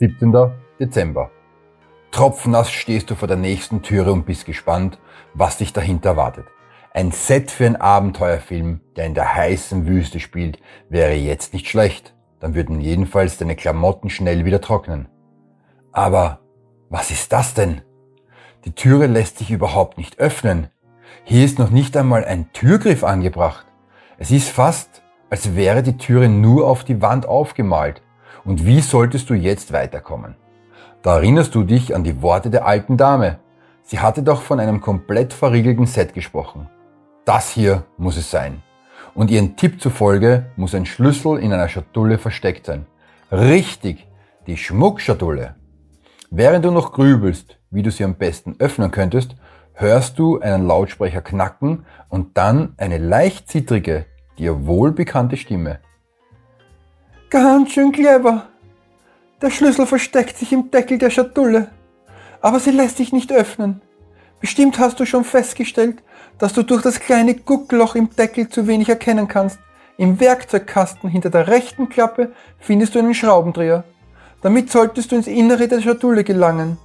17. Dezember. Tropfnass stehst du vor der nächsten Türe und bist gespannt, was dich dahinter erwartet. Ein Set für einen Abenteuerfilm, der in der heißen Wüste spielt, wäre jetzt nicht schlecht. Dann würden jedenfalls deine Klamotten schnell wieder trocknen. Aber was ist das denn? Die Türe lässt sich überhaupt nicht öffnen. Hier ist noch nicht einmal ein Türgriff angebracht. Es ist fast, als wäre die Türe nur auf die Wand aufgemalt. Und wie solltest du jetzt weiterkommen? Da erinnerst du dich an die Worte der alten Dame. Sie hatte doch von einem komplett verriegelten Set gesprochen. Das hier muss es sein. Und ihren Tipp zufolge muss ein Schlüssel in einer Schatulle versteckt sein. Richtig, die Schmuckschatulle. Während du noch grübelst, wie du sie am besten öffnen könntest, hörst du einen Lautsprecher knacken und dann eine leicht zittrige, dir wohlbekannte Stimme. Ganz schön clever. Der Schlüssel versteckt sich im Deckel der Schatulle, aber sie lässt sich nicht öffnen. Bestimmt hast du schon festgestellt, dass du durch das kleine Guckloch im Deckel zu wenig erkennen kannst. Im Werkzeugkasten hinter der rechten Klappe findest du einen Schraubendreher. Damit solltest du ins Innere der Schatulle gelangen.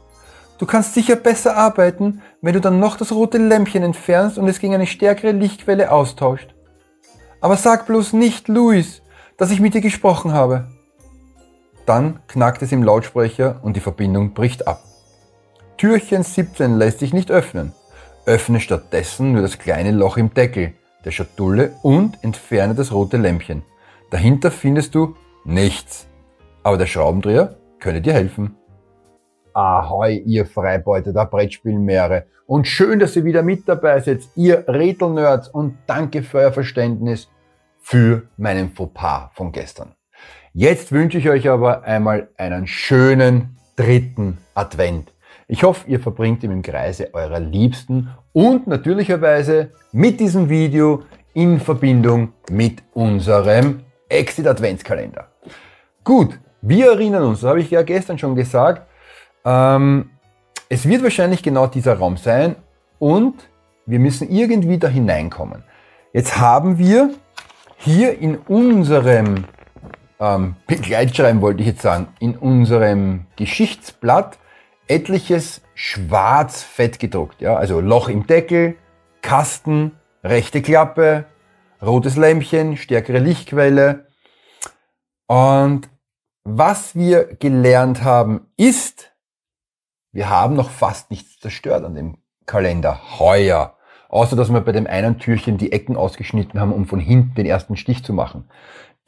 Du kannst sicher besser arbeiten, wenn du dann noch das rote Lämpchen entfernst und es gegen eine stärkere Lichtquelle austauscht. Aber sag bloß nicht, Luis, dass ich mit dir gesprochen habe. Dann knackt es im Lautsprecher und die Verbindung bricht ab. Türchen 17 lässt sich nicht öffnen. Öffne stattdessen nur das kleine Loch im Deckel der Schatulle und entferne das rote Lämpchen. Dahinter findest du nichts. Aber der Schraubendreher könne dir helfen. Ahoi, ihr Freibeuter der Brettspielmeere. Und schön, dass ihr wieder mit dabei seid, ihr Rätelnerds. Und danke für euer Verständnis für meinen Fauxpas von gestern. Jetzt wünsche ich euch aber einmal einen schönen dritten Advent. Ich hoffe, ihr verbringt ihn im Kreise eurer Liebsten und natürlicherweise mit diesem Video in Verbindung mit unserem Exit Adventskalender. Gut, wir erinnern uns, das habe ich ja gestern schon gesagt, ähm, es wird wahrscheinlich genau dieser Raum sein und wir müssen irgendwie da hineinkommen. Jetzt haben wir hier in unserem ähm, Begleitschreiben, wollte ich jetzt sagen, in unserem Geschichtsblatt etliches schwarz fett gedruckt. Ja? Also Loch im Deckel, Kasten, rechte Klappe, rotes Lämpchen, stärkere Lichtquelle. Und was wir gelernt haben, ist, wir haben noch fast nichts zerstört an dem Kalender heuer. Außer dass wir bei dem einen Türchen die Ecken ausgeschnitten haben, um von hinten den ersten Stich zu machen.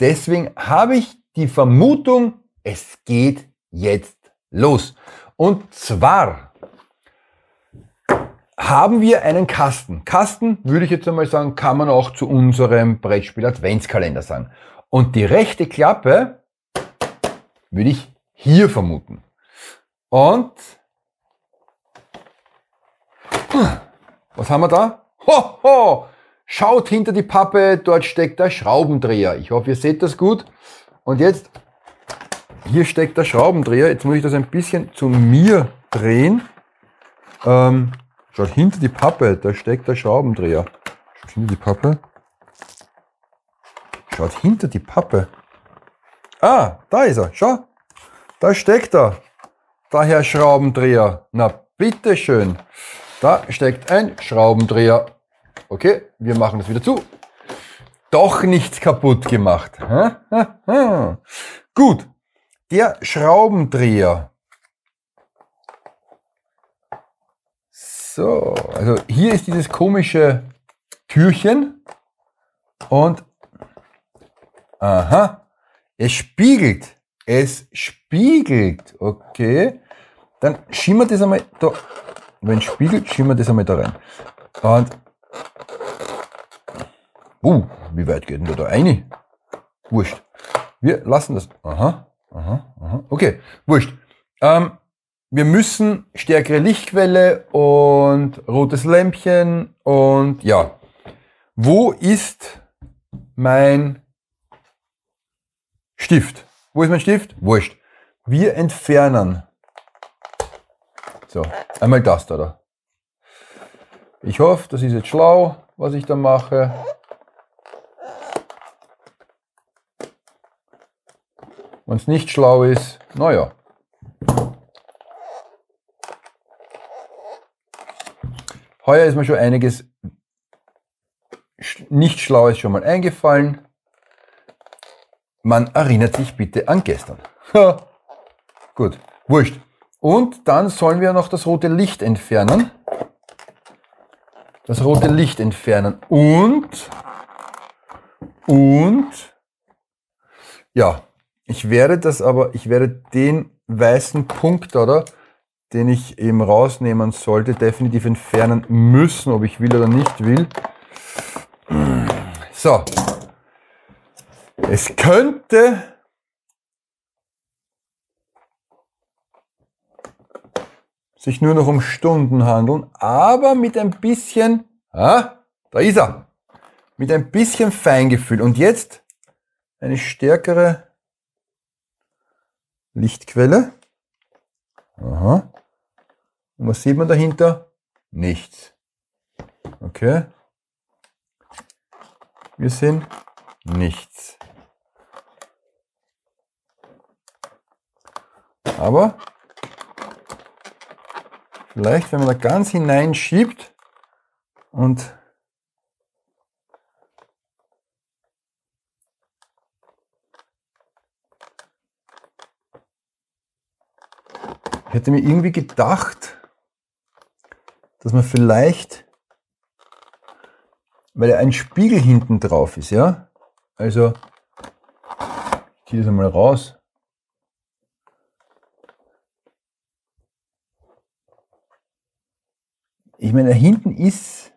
Deswegen habe ich die Vermutung, es geht jetzt los. Und zwar haben wir einen Kasten. Kasten, würde ich jetzt einmal sagen, kann man auch zu unserem Brettspiel Adventskalender sagen. Und die rechte Klappe würde ich hier vermuten. Und was haben wir da? Ho, ho! Schaut hinter die Pappe, dort steckt der Schraubendreher. Ich hoffe, ihr seht das gut. Und jetzt hier steckt der Schraubendreher. Jetzt muss ich das ein bisschen zu mir drehen. Ähm, schaut hinter die Pappe, da steckt der Schraubendreher. Schaut hinter die Pappe. Schaut hinter die Pappe. Ah, da ist er. Schau. Da steckt er. Da Herr Schraubendreher. Na, bitteschön. Da steckt ein Schraubendreher. Okay, wir machen das wieder zu. Doch nichts kaputt gemacht. Gut, der Schraubendreher. So, also hier ist dieses komische Türchen und aha, es spiegelt. Es spiegelt. Okay. Dann schimmert das einmal da. Wenn es spiegelt, schimmert das einmal da rein. Und uh, wie weit geht denn da, rein? Wurscht. Wir lassen das. Aha. Aha, aha. Okay, wurscht. Ähm, wir müssen stärkere Lichtquelle und rotes Lämpchen und ja. Wo ist mein Stift? Wo ist mein Stift? Wurscht. Wir entfernen. So, einmal das da. Ich hoffe, das ist jetzt schlau, was ich da mache. Wenn es nicht schlau ist, naja. Heuer ist mir schon einiges nicht Schlaues schon mal eingefallen. Man erinnert sich bitte an gestern. Gut, wurscht. Und dann sollen wir noch das rote Licht entfernen. Das rote Licht entfernen. Und, und, ja, ich werde das aber, ich werde den weißen Punkt, oder, den ich eben rausnehmen sollte, definitiv entfernen müssen, ob ich will oder nicht will. So. Es könnte sich nur noch um Stunden handeln, aber mit ein bisschen, ah, da ist er, mit ein bisschen Feingefühl. Und jetzt eine stärkere Lichtquelle. Aha. Und was sieht man dahinter? Nichts. Okay. Wir sehen nichts. Aber vielleicht, wenn man da ganz hineinschiebt und ich hätte mir irgendwie gedacht, dass man vielleicht, weil ein Spiegel hinten drauf ist, ja, also ich ziehe das einmal raus. Ich meine, da hinten ist,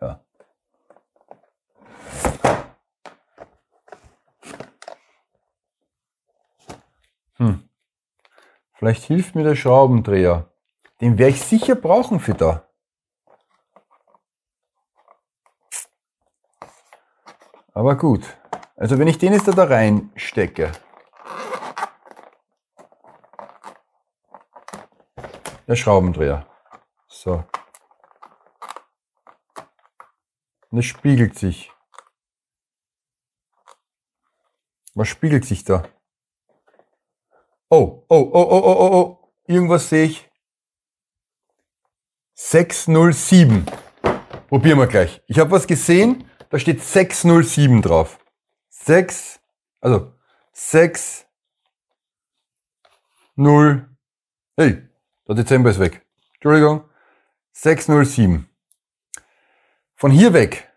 ja, hm. Vielleicht hilft mir der Schraubendreher. Den werde ich sicher brauchen für da. Aber gut. Also wenn ich den jetzt da, da reinstecke. Der Schraubendreher. So. Und es spiegelt sich. Was spiegelt sich da? Oh, oh, oh, oh, oh, oh, oh. Irgendwas sehe ich. 607. Probieren wir gleich. Ich habe was gesehen, da steht 607 drauf. 6, also 6, 0, hey, der Dezember ist weg. Entschuldigung. 607. Von hier weg.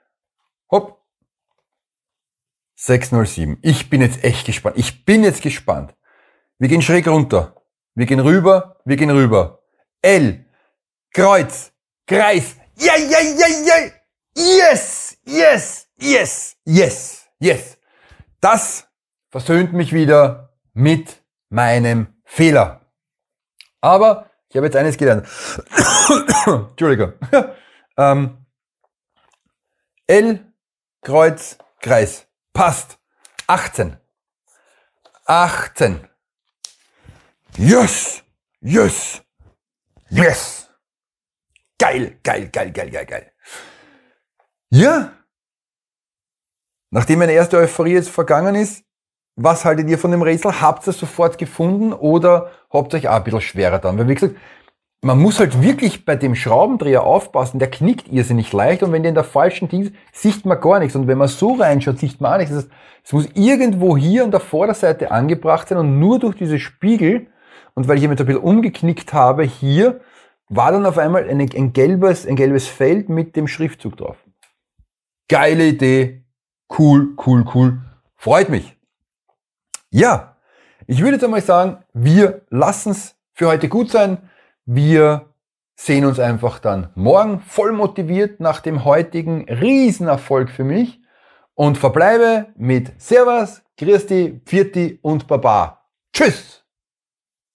Hopp. 607. Ich bin jetzt echt gespannt. Ich bin jetzt gespannt. Wir gehen schräg runter. Wir gehen rüber, wir gehen rüber. L, Kreuz, Kreis. Ja, ja, ja, ja. Yes, yes, yes, yes, yes. Das versöhnt mich wieder mit meinem Fehler. Aber ich habe jetzt eines gelernt. Entschuldigung. ähm, L, Kreuz, Kreis. Passt. 18. 18. Yes! Yes! Yes! Geil, geil, geil, geil, geil, geil. Ja! Nachdem meine erste Euphorie jetzt vergangen ist, was haltet ihr von dem Rätsel? Habt ihr es sofort gefunden oder habt ihr euch auch ein bisschen schwerer dann? Weil wie gesagt, man muss halt wirklich bei dem Schraubendreher aufpassen, der knickt irrsinnig leicht und wenn der in der falschen Ding sieht man gar nichts. Und wenn man so reinschaut, sieht man auch nichts. Das heißt, es muss irgendwo hier an der Vorderseite angebracht sein und nur durch diese Spiegel und weil ich jetzt ein bisschen umgeknickt habe hier, war dann auf einmal ein, ein, gelbes, ein gelbes Feld mit dem Schriftzug drauf. Geile Idee. Cool, cool, cool. Freut mich. Ja, ich würde jetzt einmal sagen, wir lassen es für heute gut sein. Wir sehen uns einfach dann morgen voll motiviert nach dem heutigen Riesenerfolg für mich und verbleibe mit Servus, Christi, Pfirti und Baba. Tschüss!